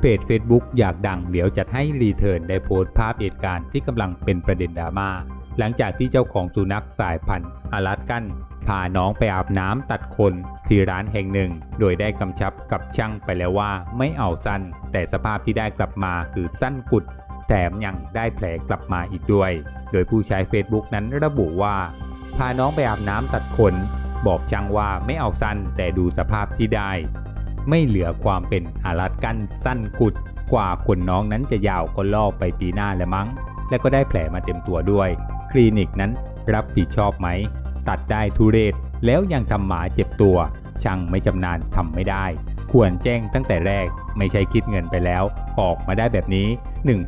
เพจ Facebook อยากดังเดี๋ยวจัดให้รีเทิร์นได้โพสต์ภาพเหตุการณ์ที่กำลังเป็นประเด็นดราม่าหลังจากที่เจ้าของสุนัขสายพันธุ์อลาสกันพาน้องไปอาบน้ำตัดขนที่ร้านแห่งหนึ่ง โดยได้กำชับกับช่างไปแล้วว่าไม่เอาสั้น แต่สภาพที่ได้กลับมาคือสั้นกุด แถมยังได้แผลกลับมาอีกด้วย โดยผู้ใช้ Facebook นั้นระบุว่า พาน้องไปอาบน้ำตัดขนบอกช่างว่าไม่เอาสั้นแต่ดูสภาพที่ได้ ไม่เหลือความเป็นอารัดกั้นสั้นกุดกว่าขนน้องนั้นจะยาวก็ล่อไปปีหน้าแล้วมั้ง และก็ได้แผลมาเต็มตัวด้วย คลินิกนั้นรับผิดชอบไหม ตัดได้ทุเรศ แล้วยังทำหมาเจ็บตัว ช่างไม่จำนานทำไม่ได้ ควรแจ้งตั้งแต่แรกไม่ใช่คิดเงินไปแล้ว ออกมาได้แบบนี้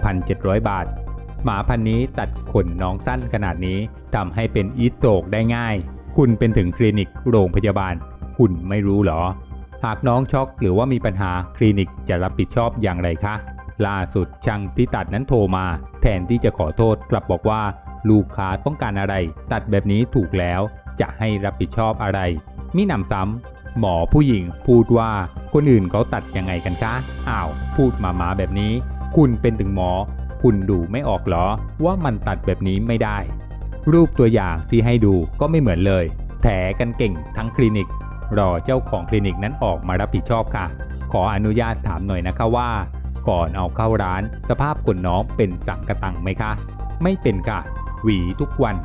1,700 บาท หมาพันนี้ตัดขนน้องสั้นขนาดนี้ทำให้เป็นอีสโตกได้ง่าย คุณเป็นถึงคลินิกโรงพยาบาล คุณไม่รู้เหรอ หากน้องช็อกหรือว่ามีปัญหาคลินิกจะรับผิดชอบอย่างไรคะ ล่าสุดช่างที่ตัดนั้นโทรมา แทนที่จะขอโทษกลับบอกว่า ลูกค้าต้องการอะไร ตัดแบบนี้ถูกแล้ว จะให้รับผิดชอบอะไรมิหนำซ้ำหมอผู้หญิงพูดว่าคนอื่นเขาตัดยังไงกันคะอ้าว พูดมามาแบบนี้ คุณเป็นถึงหมอ คุณดูไม่ออกเหรอ ว่ามันตัดแบบนี้ไม่ได้ รูปตัวอย่างที่ให้ดูก็ไม่เหมือนเลยแถกันเก่งทั้งคลินิก รอเจ้าของคลินิกนั้นออกมารับผิดชอบค่ะ ขออนุญาตถามหน่อยนะคะว่า ก่อนเอาเข้าร้าน สภาพขนน้องเป็นสังกะตังไหมคะ ไม่เป็นค่ะ หวีทุกวัน